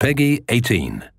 Peggy 18.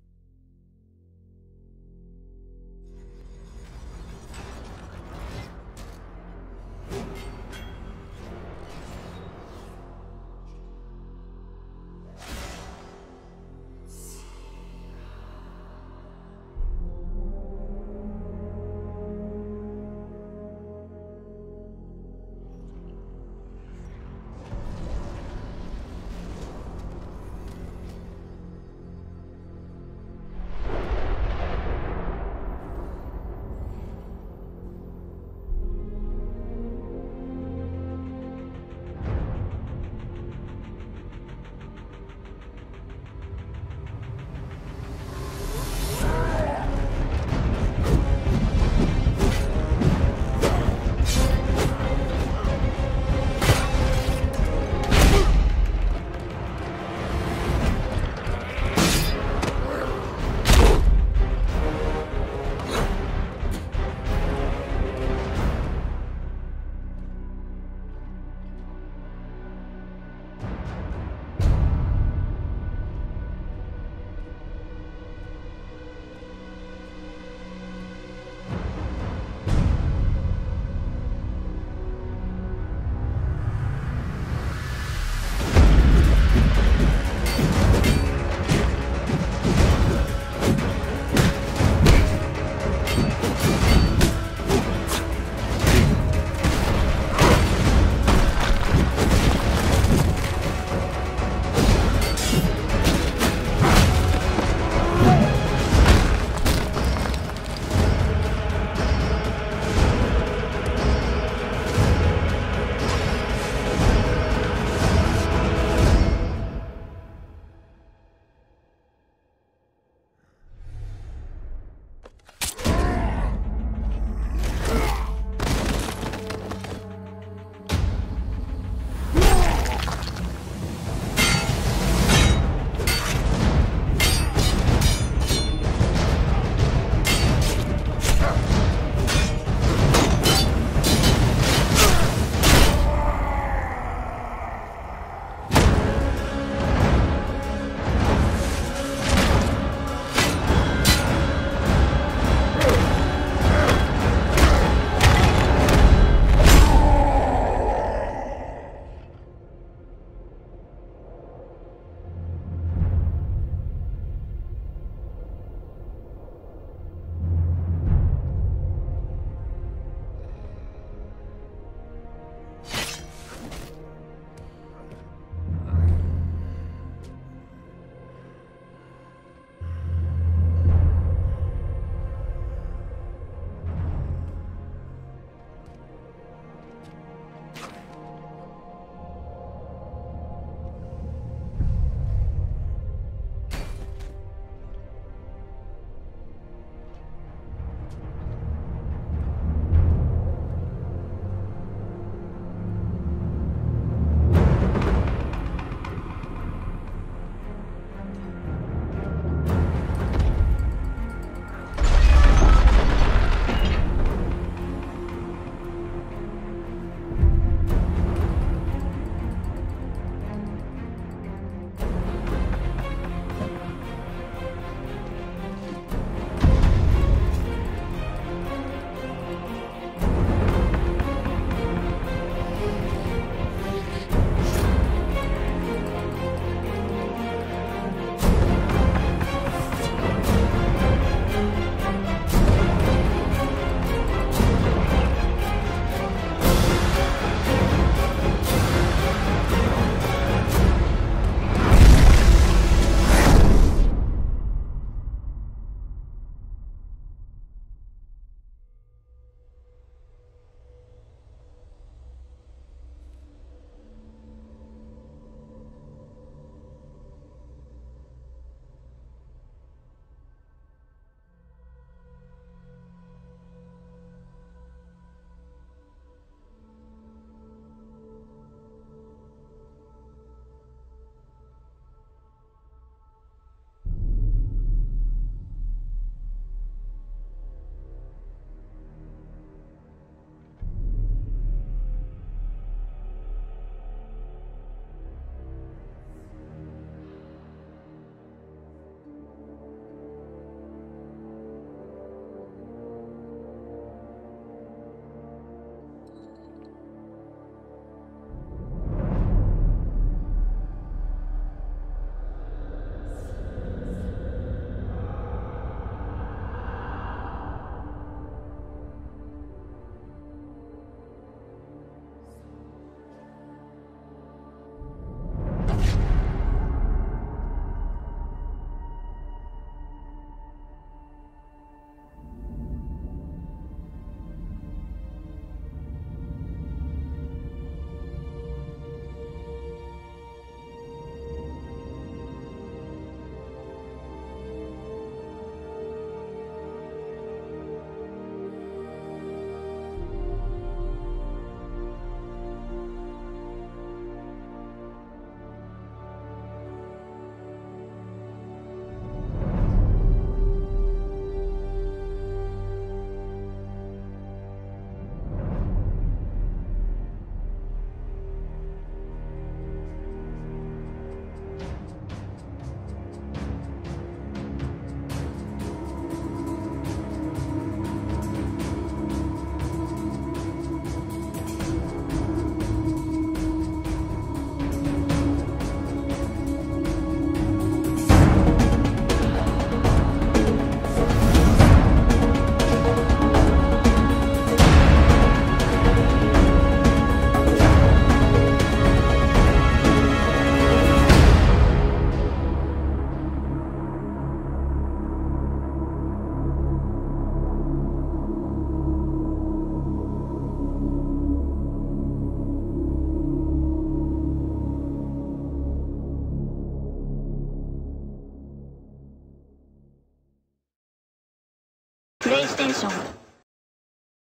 プレイステーション